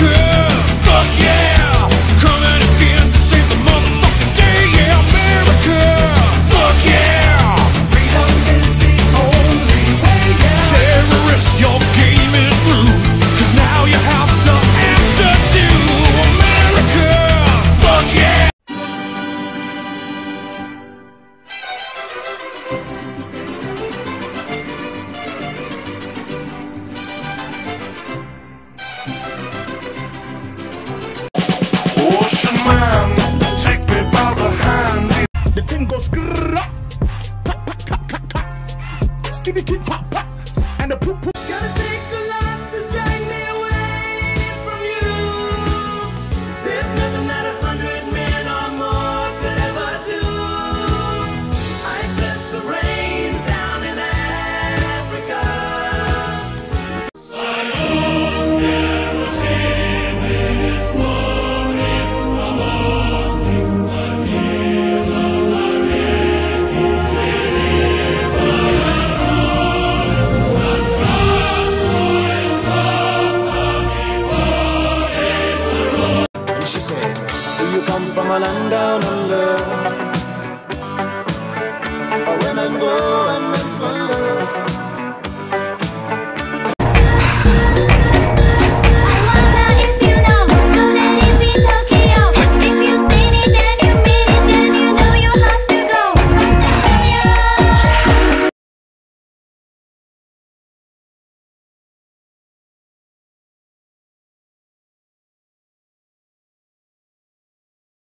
true goes grrrra, pop, pop, pop, pop, pop, skibby, pop, pop, and the poop poop. Do you come from a land down under?